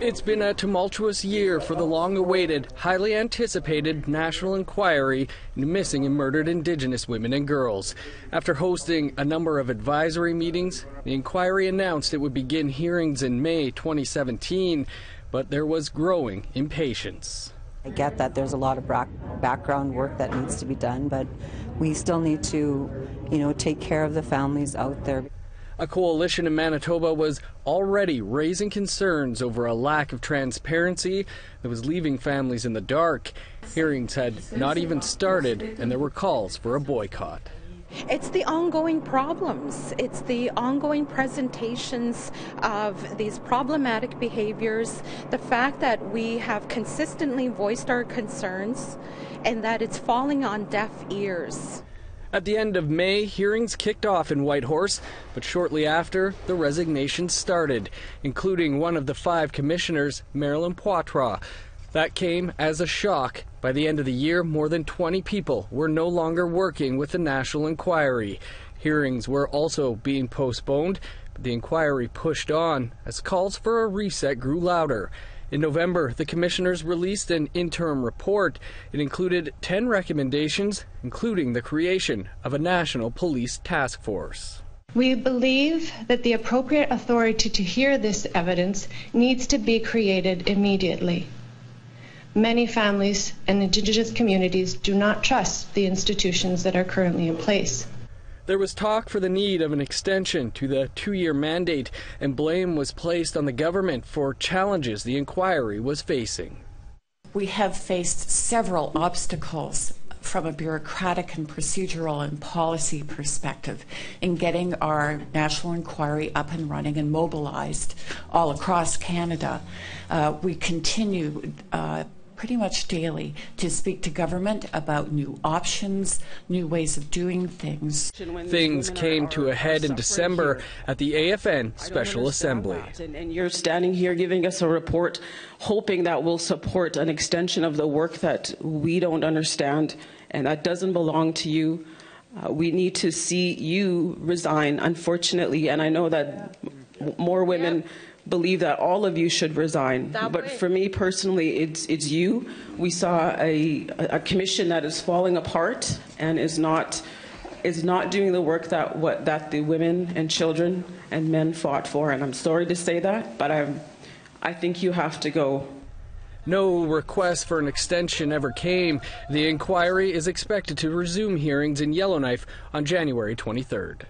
It's been a tumultuous year for the long awaited, highly anticipated national inquiry into missing and murdered Indigenous women and girls. After hosting a number of advisory meetings, the inquiry announced it would begin hearings in May 2017, but there was growing impatience. I get that there's a lot of background work that needs to be done, but we still need to, you know, take care of the families out there. A coalition in Manitoba was already raising concerns over a lack of transparency that was leaving families in the dark. Hearings had not even started, and there were calls for a boycott. It's the ongoing problems. It's the ongoing presentations of these problematic behaviors, the fact that we have consistently voiced our concerns, and that it's falling on deaf ears. At the end of May, hearings kicked off in Whitehorse, but shortly after, the resignations started, including one of the five commissioners, Marilyn Poitras. That came as a shock. By the end of the year, more than 20 people were no longer working with the National Inquiry. Hearings were also being postponed, but the inquiry pushed on as calls for a reset grew louder. In November, the commissioners released an interim report. It included 10 recommendations, including the creation of a national police task force. We believe that the appropriate authority to hear this evidence needs to be created immediately. Many families and Indigenous communities do not trust the institutions that are currently in place. There was talk for the need of an extension to the two year mandate, and blame was placed on the government for challenges the inquiry was facing. We have faced several obstacles from a bureaucratic and procedural and policy perspective in getting our national inquiry up and running and mobilized all across Canada. Uh, we continue uh, pretty much daily to speak to government about new options, new ways of doing things. Things came to a head in December at the AFN Special Assembly. And, and you're standing here giving us a report, hoping that will support an extension of the work that we don't understand and that doesn't belong to you. Uh, we need to see you resign, unfortunately, and I know that more women. Yep believe that all of you should resign. That but way. for me personally, it's it's you. We saw a a commission that is falling apart and is not is not doing the work that what that the women and children and men fought for. And I'm sorry to say that, but I'm I think you have to go. No request for an extension ever came. The inquiry is expected to resume hearings in Yellowknife on January 23rd.